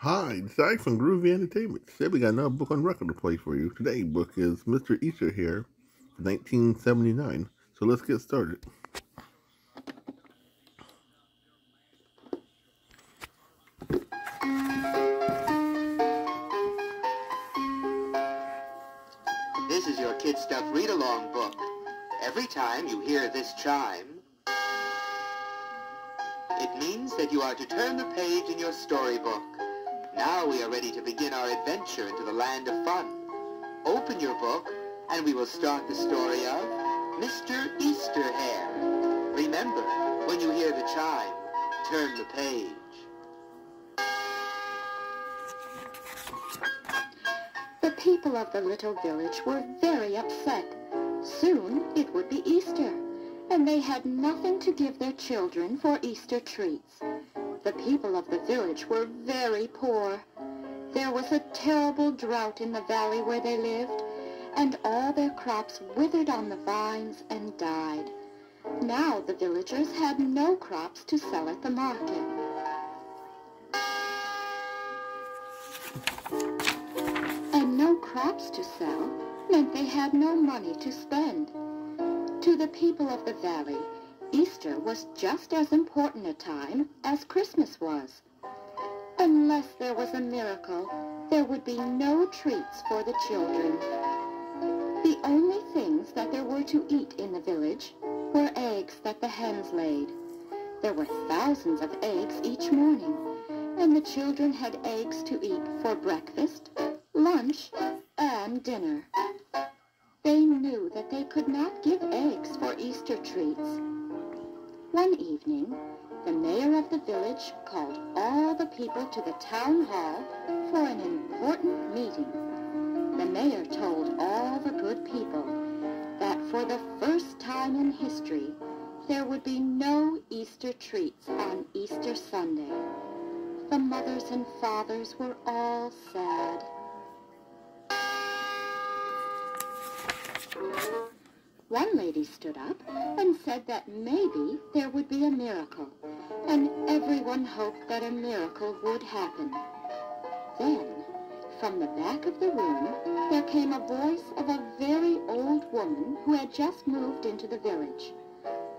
Hi, it's Ike from Groovy Entertainment. Today we got another book on record to play for you. Today's book is Mr. Easter Hare, 1979. So let's get started. This is your Kid Stuff read-along book. Every time you hear this chime, it means that you are to turn the page in your storybook. Now we are ready to begin our adventure into the land of fun. Open your book, and we will start the story of Mr. Easter Hare. Remember, when you hear the chime, turn the page. The people of the little village were very upset. Soon it would be Easter, and they had nothing to give their children for Easter treats. The people of the village were very poor. There was a terrible drought in the valley where they lived, and all their crops withered on the vines and died. Now the villagers had no crops to sell at the market. And no crops to sell meant they had no money to spend. To the people of the valley, Easter was just as important a time as Christmas was. Unless there was a miracle, there would be no treats for the children. The only things that there were to eat in the village were eggs that the hens laid. There were thousands of eggs each morning, and the children had eggs to eat for breakfast, lunch, and dinner. They knew that they could not give eggs for Easter treats. One evening, the mayor of the village called all the people to the town hall for an important meeting. The mayor told all the good people that for the first time in history, there would be no Easter treats on Easter Sunday. The mothers and fathers were all sad. One lady stood up and said that maybe there would be a miracle, and everyone hoped that a miracle would happen. Then, from the back of the room, there came a voice of a very old woman who had just moved into the village.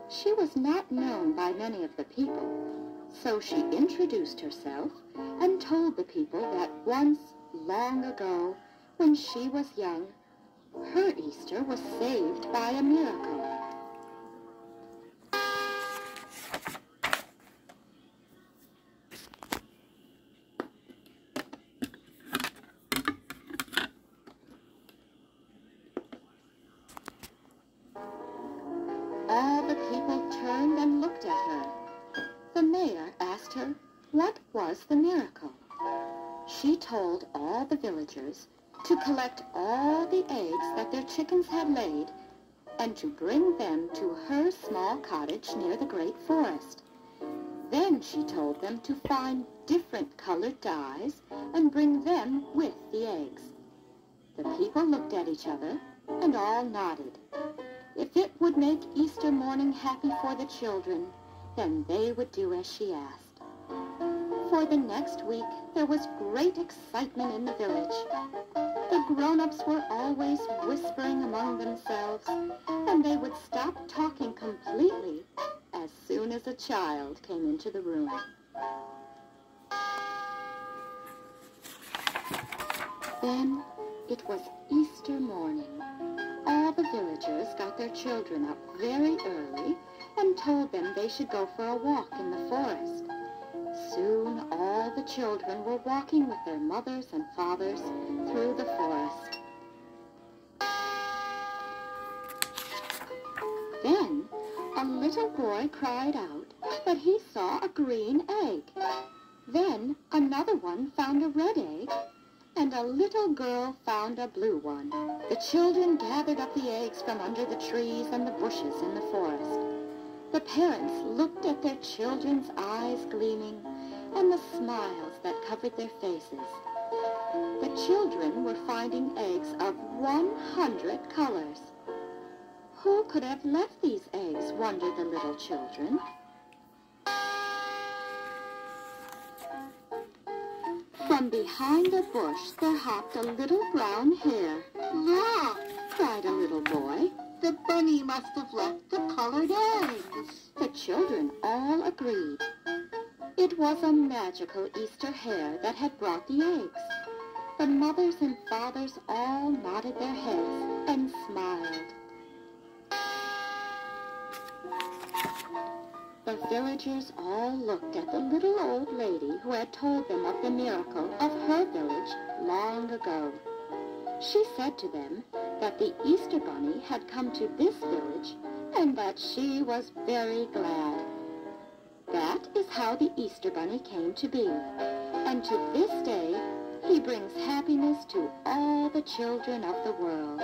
She was not known by many of the people, so she introduced herself and told the people that once, long ago, when she was young, her Easter was saved by a miracle. All the people turned and looked at her. The mayor asked her what was the miracle. She told all the villagers to collect all the eggs that their chickens had laid and to bring them to her small cottage near the great forest. Then she told them to find different colored dyes and bring them with the eggs. The people looked at each other and all nodded. If it would make Easter morning happy for the children, then they would do as she asked. For the next week, there was great excitement in the village. The grown-ups were always whispering among themselves, and they would stop talking completely as soon as a child came into the room. Then it was Easter morning. All the villagers got their children up very early and told them they should go for a walk in the forest. Soon all the children were walking with their mothers and fathers through the forest. Then a little boy cried out that he saw a green egg. Then another one found a red egg, and a little girl found a blue one. The children gathered up the eggs from under the trees and the bushes in the forest. The parents looked at their children's eyes gleaming and the smiles that covered their faces. The children were finding eggs of 100 colors. Who could have left these eggs, wondered the little children. From behind a bush there hopped a little brown hare. Look, Cried a little boy. the bunny must have left the colored eggs. The children all agreed. It was a magical Easter hare that had brought the eggs. The mothers and fathers all nodded their heads and smiled. The villagers all looked at the little old lady who had told them of the miracle of her village long ago. She said to them that the Easter Bunny had come to this village and that she was very glad. Is how the Easter Bunny came to be. And to this day, he brings happiness to all the children of the world.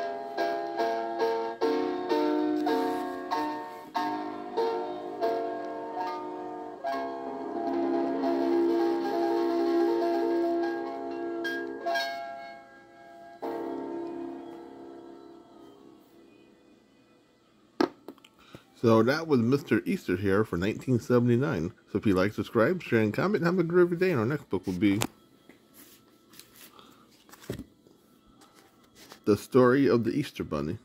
So that was Mr. Easter Hare for 1979. So if you like, subscribe, share, and comment, have a great day. And our next book will be The Story of the Easter Bunny.